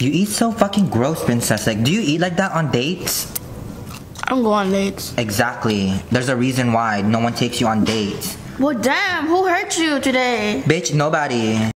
You eat so fucking gross, princess. Like, do you eat like that on dates? I don't go on dates. Exactly. There's a reason why no one takes you on dates. Well, damn, who hurt you today? Bitch, nobody.